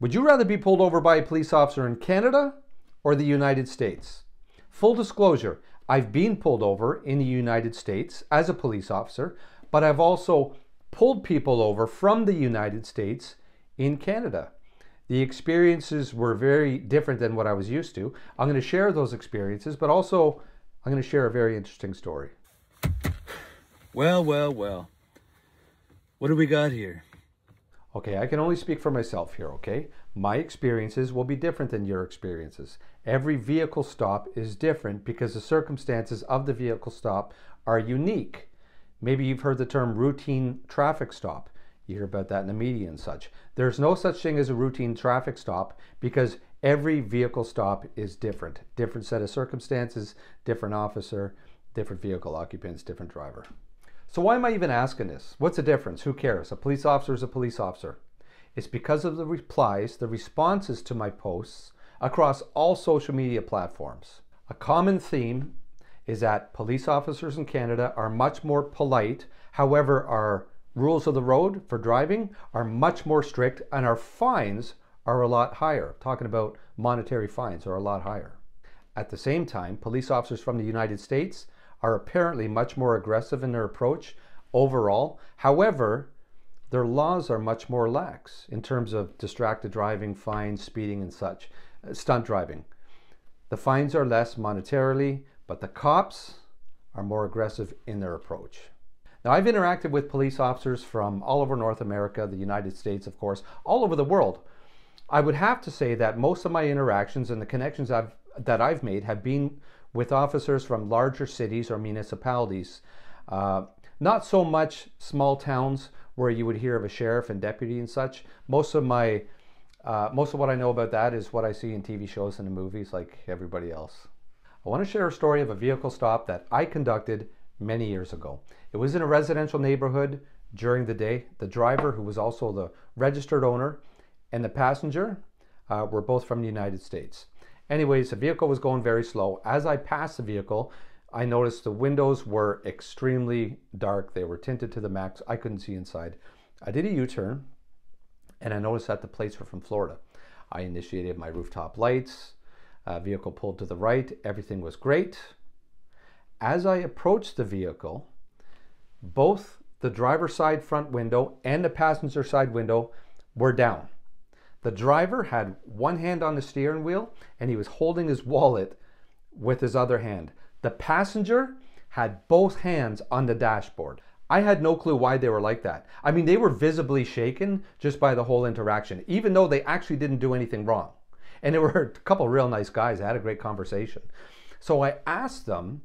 Would you rather be pulled over by a police officer in Canada or the United States? Full disclosure, I've been pulled over in the United States as a police officer, but I've also pulled people over from the United States in Canada. The experiences were very different than what I was used to. I'm going to share those experiences, but also I'm going to share a very interesting story. Well, well, well. What do we got here? Okay, I can only speak for myself here, okay? My experiences will be different than your experiences. Every vehicle stop is different because the circumstances of the vehicle stop are unique. Maybe you've heard the term routine traffic stop. You hear about that in the media and such. There's no such thing as a routine traffic stop because every vehicle stop is different. Different set of circumstances, different officer, different vehicle occupants, different driver. So why am I even asking this? What's the difference? Who cares? A police officer is a police officer. It's because of the replies, the responses to my posts across all social media platforms. A common theme is that police officers in Canada are much more polite. However, our rules of the road for driving are much more strict and our fines are a lot higher. Talking about monetary fines are a lot higher. At the same time, police officers from the United States are apparently much more aggressive in their approach overall. However, their laws are much more lax in terms of distracted driving, fines, speeding, and such, uh, stunt driving. The fines are less monetarily, but the cops are more aggressive in their approach. Now, I've interacted with police officers from all over North America, the United States, of course, all over the world. I would have to say that most of my interactions and the connections I've, that I've made have been with officers from larger cities or municipalities. Uh, not so much small towns where you would hear of a sheriff and deputy and such. Most of my uh, most of what I know about that is what I see in TV shows and in movies, like everybody else. I want to share a story of a vehicle stop that I conducted many years ago. It was in a residential neighborhood during the day. The driver, who was also the registered owner, and the passenger uh, were both from the United States. Anyways, the vehicle was going very slow. As I passed the vehicle, I noticed the windows were extremely dark. They were tinted to the max. I couldn't see inside. I did a U-turn and I noticed that the plates were from Florida. I initiated my rooftop lights. Uh, vehicle pulled to the right. Everything was great. As I approached the vehicle, both the driver's side front window and the passenger side window were down. The driver had one hand on the steering wheel and he was holding his wallet with his other hand. The passenger had both hands on the dashboard. I had no clue why they were like that. I mean, they were visibly shaken just by the whole interaction, even though they actually didn't do anything wrong. And they were a couple real nice guys. I had a great conversation. So I asked them,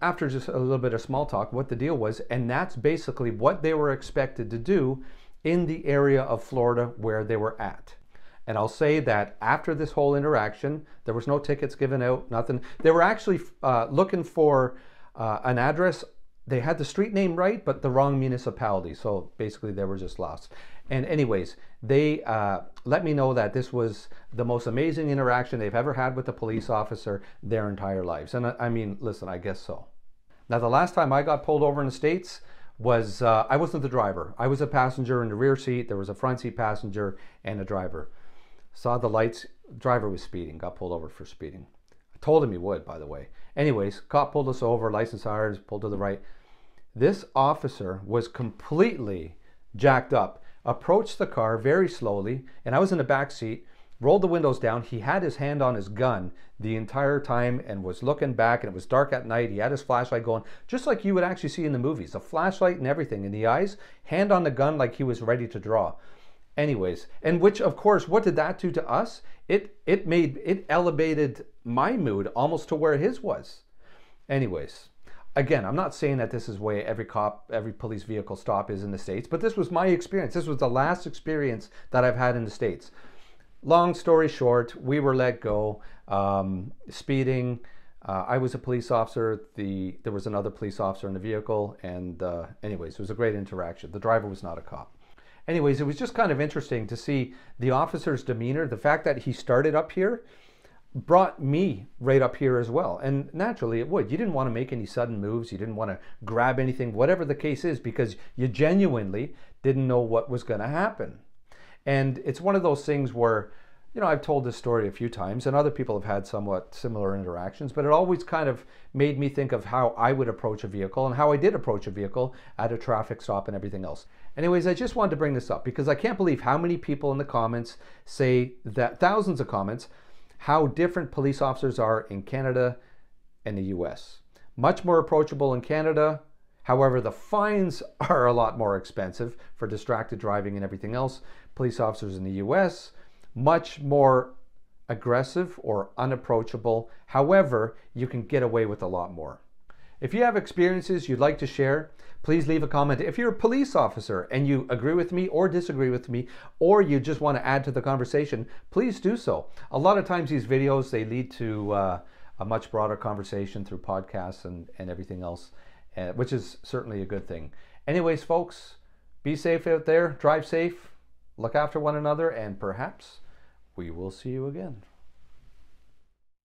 after just a little bit of small talk, what the deal was. And that's basically what they were expected to do in the area of Florida where they were at. And I'll say that after this whole interaction, there was no tickets given out, nothing. They were actually uh, looking for uh, an address. They had the street name right, but the wrong municipality. So basically, they were just lost. And, anyways, they uh, let me know that this was the most amazing interaction they've ever had with a police officer their entire lives. And I mean, listen, I guess so. Now, the last time I got pulled over in the States, was uh, I wasn't the driver. I was a passenger in the rear seat. There was a front seat passenger and a driver. Saw the lights. Driver was speeding. Got pulled over for speeding. I told him he would, by the way. Anyways, cop pulled us over. License irons pulled to the right. This officer was completely jacked up. Approached the car very slowly, and I was in the back seat rolled the windows down. He had his hand on his gun the entire time and was looking back, and it was dark at night. He had his flashlight going, just like you would actually see in the movies a flashlight and everything in the eyes, hand on the gun like he was ready to draw. Anyways, and which of course, what did that do to us? It it made it elevated my mood almost to where his was. Anyways, again, I'm not saying that this is where every cop, every police vehicle stop is in the States, but this was my experience. This was the last experience that I've had in the States long story short, we were let go. Um, speeding. Uh, I was a police officer. The there was another police officer in the vehicle, and uh, anyways, it was a great interaction. The driver was not a cop. Anyways, it was just kind of interesting to see the officer's demeanor. The fact that he started up here brought me right up here as well. And naturally, it would. You didn't want to make any sudden moves. You didn't want to grab anything, whatever the case is, because you genuinely didn't know what was going to happen. And it's one of those things where, you know, I've told this story a few times and other people have had somewhat similar interactions, but it always kind of made me think of how I would approach a vehicle and how I did approach a vehicle at a traffic stop and everything else. Anyways, I just wanted to bring this up because I can't believe how many people in the comments say that thousands of comments how different police officers are in Canada and the US. Much more approachable in Canada. However, the fines are a lot more expensive for distracted driving and everything else. Police officers in the US, much more aggressive or unapproachable. However, you can get away with a lot more. If you have experiences you'd like to share, please leave a comment. If you're a police officer and you agree with me or disagree with me, or you just want to add to the conversation, please do so. A lot of times these videos, they lead to uh, a much broader conversation through podcasts and, and everything else, uh, which is certainly a good thing. Anyways, folks, be safe out there, drive safe, look after one another, and perhaps we will see you again.